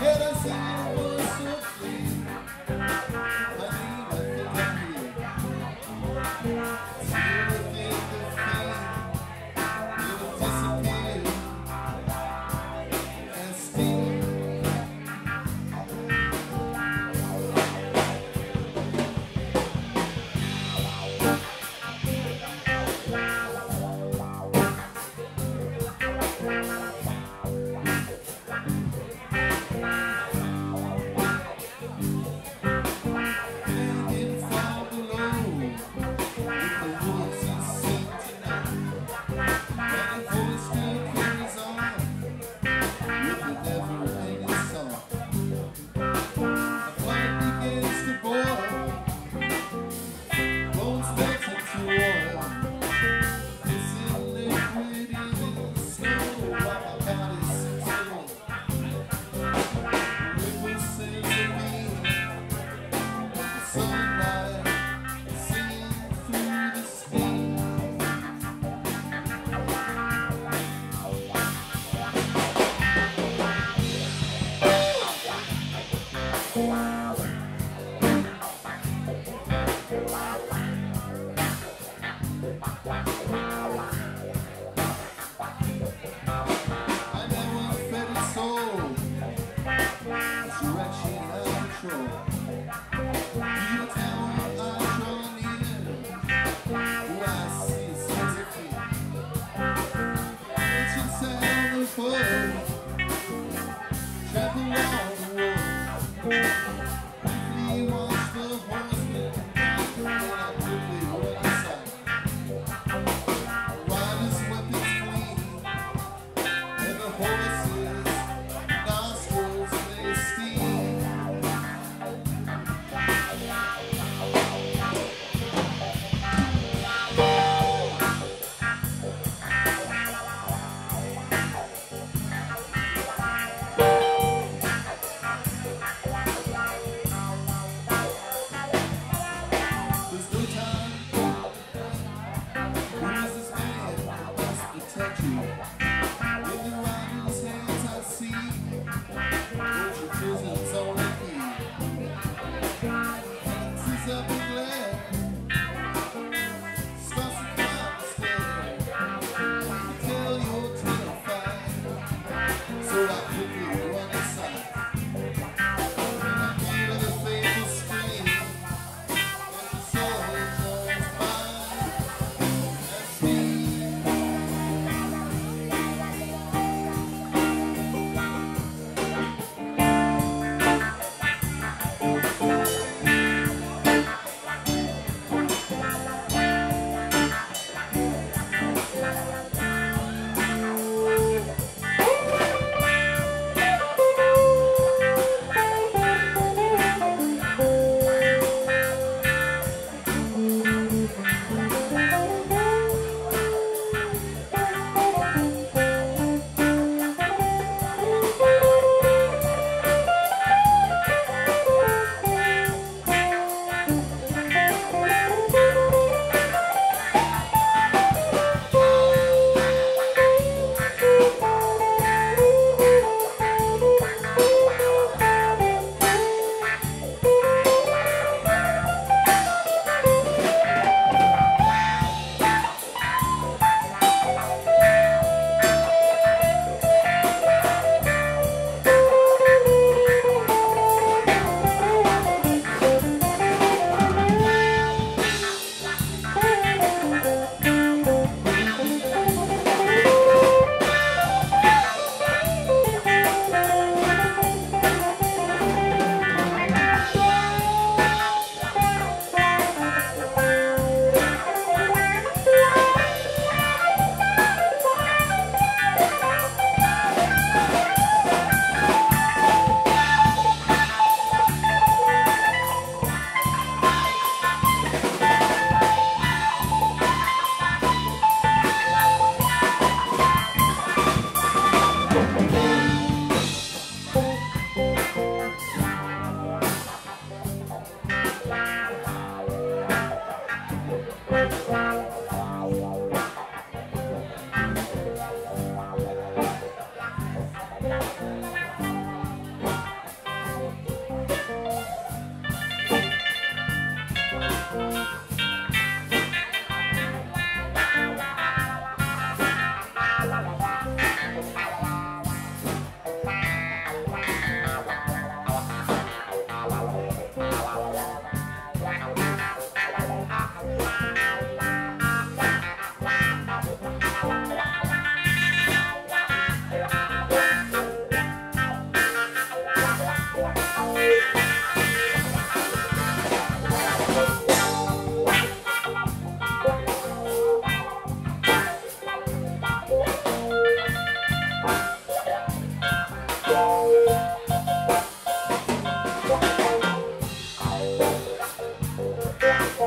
Get us.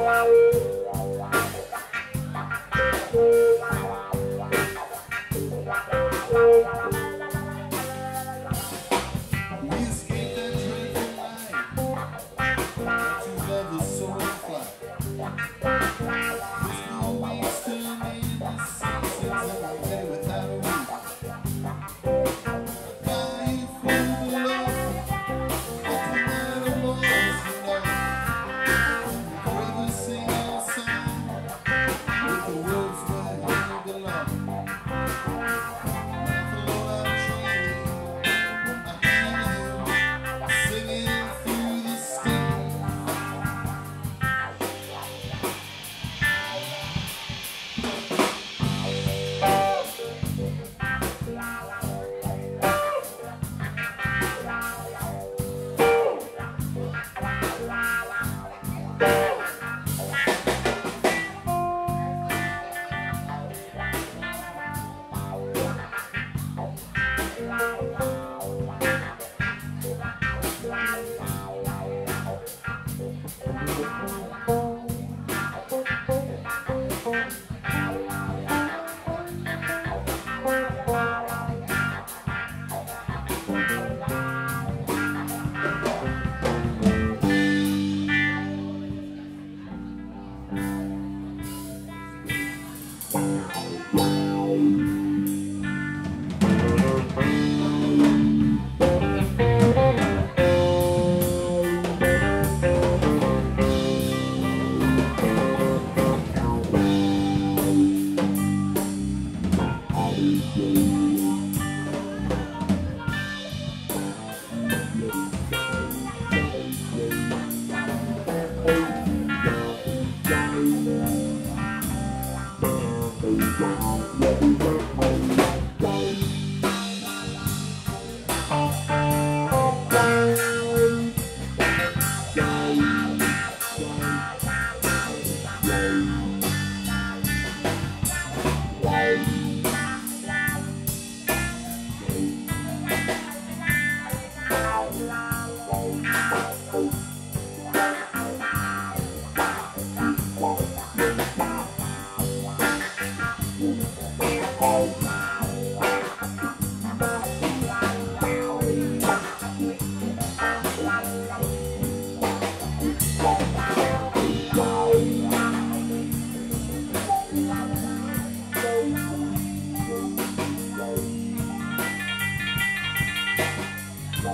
Forever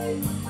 away.